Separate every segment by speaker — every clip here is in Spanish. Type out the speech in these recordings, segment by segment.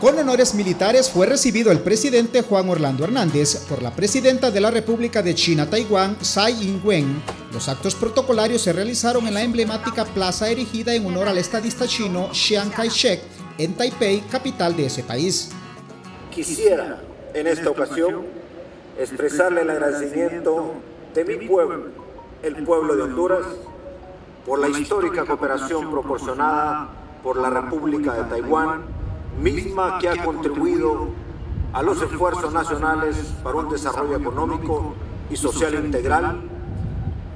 Speaker 1: Con honores militares fue recibido el presidente Juan Orlando Hernández por la presidenta de la República de China, Taiwán, Tsai Ing-wen. Los actos protocolarios se realizaron en la emblemática plaza erigida en honor al estadista chino Chiang Kai-shek en Taipei, capital de ese país.
Speaker 2: Quisiera en esta ocasión expresarle el agradecimiento de mi pueblo, el pueblo de Honduras, por la histórica cooperación proporcionada por la República de Taiwán misma que ha contribuido a los esfuerzos nacionales para un desarrollo económico y social integral,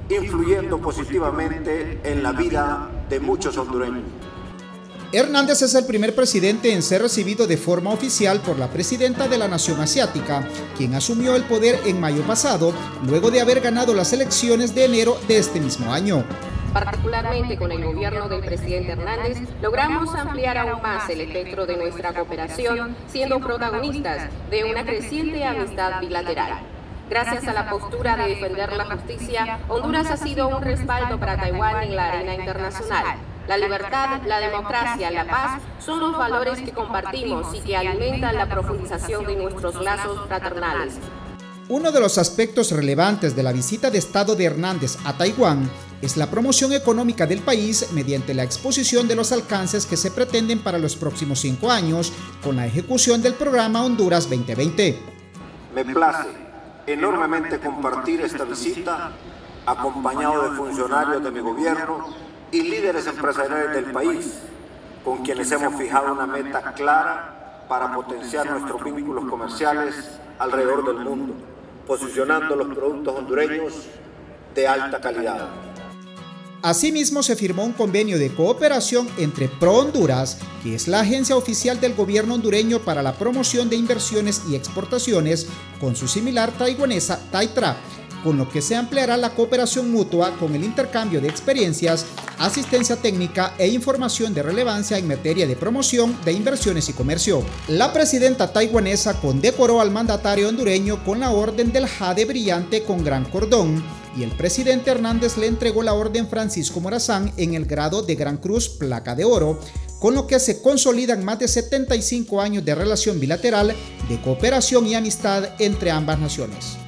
Speaker 2: influyendo positivamente en la vida de muchos hondureños.
Speaker 1: Hernández es el primer presidente en ser recibido de forma oficial por la presidenta de la Nación Asiática, quien asumió el poder en mayo pasado, luego de haber ganado las elecciones de enero de este mismo año.
Speaker 3: Particularmente con el gobierno del presidente Hernández, logramos ampliar aún más el espectro de nuestra cooperación, siendo protagonistas de una creciente amistad bilateral. Gracias a la postura de defender la justicia, Honduras ha sido un respaldo para Taiwán en la arena internacional. La libertad, la democracia, la paz son los valores que compartimos y que alimentan la profundización de nuestros lazos fraternales.
Speaker 1: Uno de los aspectos relevantes de la visita de Estado de Hernández a Taiwán es la promoción económica del país mediante la exposición de los alcances que se pretenden para los próximos cinco años con la ejecución del programa Honduras 2020.
Speaker 2: Me place enormemente compartir esta visita acompañado de funcionarios de mi gobierno y líderes empresariales del país, con quienes hemos fijado una meta clara para potenciar nuestros vínculos comerciales alrededor del mundo, posicionando los productos hondureños de alta calidad.
Speaker 1: Asimismo, se firmó un convenio de cooperación entre Pro Honduras, que es la agencia oficial del gobierno hondureño para la promoción de inversiones y exportaciones, con su similar taiwanesa Taitra, con lo que se ampliará la cooperación mutua con el intercambio de experiencias, asistencia técnica e información de relevancia en materia de promoción de inversiones y comercio. La presidenta taiwanesa condecoró al mandatario hondureño con la Orden del Jade Brillante con Gran Cordón y el presidente Hernández le entregó la Orden Francisco Morazán en el grado de Gran Cruz Placa de Oro, con lo que se consolidan más de 75 años de relación bilateral, de cooperación y amistad entre ambas naciones.